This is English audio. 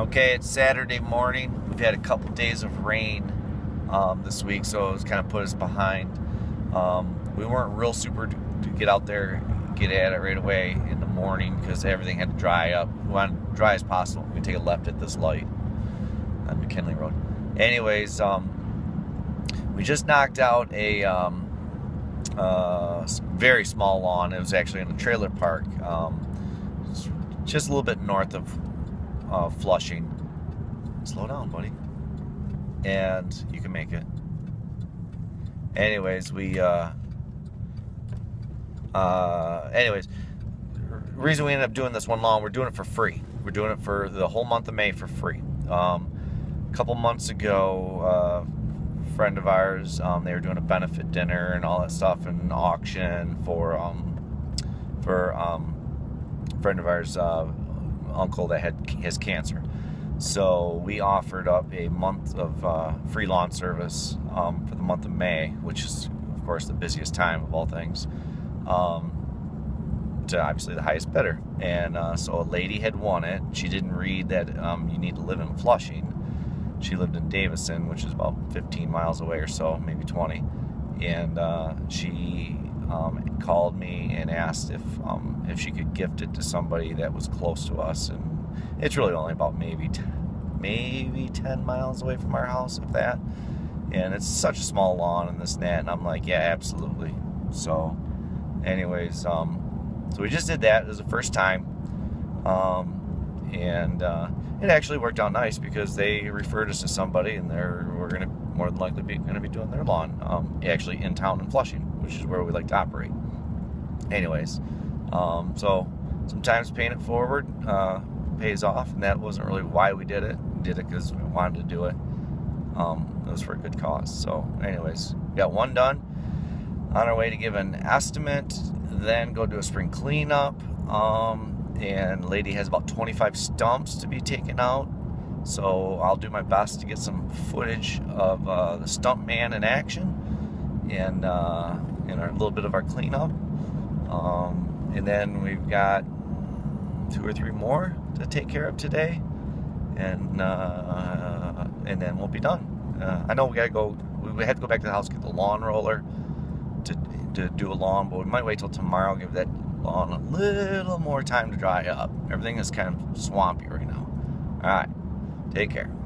Okay, it's Saturday morning. We've had a couple days of rain um, this week, so it's kind of put us behind. Um, we weren't real super to, get out there, get at it right away in the morning because everything had to dry up. We wanted dry as possible. We take a left at this light on McKinley Road. Anyways, um, we just knocked out a um, uh, very small lawn. It was actually in a trailer park, um, just a little bit north of uh, Flushing. Slow down, buddy. And you can make it. Anyways, we. Uh, uh, anyways, reason we ended up doing this one long, we're doing it for free. We're doing it for the whole month of May for free. Um, a couple months ago, uh, friend of ours, um, they were doing a benefit dinner and all that stuff, and auction for um, for um, friend of ours, uh, uncle that had his cancer. So we offered up a month of uh, free lawn service um, for the month of May, which is, of course, the busiest time of all things, um, to obviously the highest bidder. And uh, so a lady had won it. She didn't read that um, you need to live in Flushing. She lived in Davison, which is about 15 miles away or so, maybe 20. And uh, she um, called me and asked if um, if she could gift it to somebody that was close to us, and it's really only about maybe t- maybe 10 miles away from our house, if that. And it's such a small lawn and this and that, and I'm like, yeah, absolutely. So, anyways, um, so we just did that. It was the first time, um, and uh, it actually worked out nice because they referred us to somebody, and they're we're gonna more than likely be going to be doing their lawn, um, actually in town in Flushing which is where we like to operate. Anyways, um, so sometimes paying it forward uh, pays off, and that wasn't really why we did it. We did it because we wanted to do it. Um, it was for a good cause. So, anyways, got one done. On our way to give an estimate, then go do a spring cleanup. Um, and lady has about 25 stumps to be taken out. So I'll do my best to get some footage of uh, the stump man in action and uh, and a little bit of our cleanup. Um, and then we've got two or three more to take care of today, and uh, and then we'll be done. Uh, I know we gotta go. We had to go back to the house get the lawn roller to to do a lawn, but we might wait till tomorrow. Give that lawn a little more time to dry up. Everything is kind of swampy right now. All right, take care.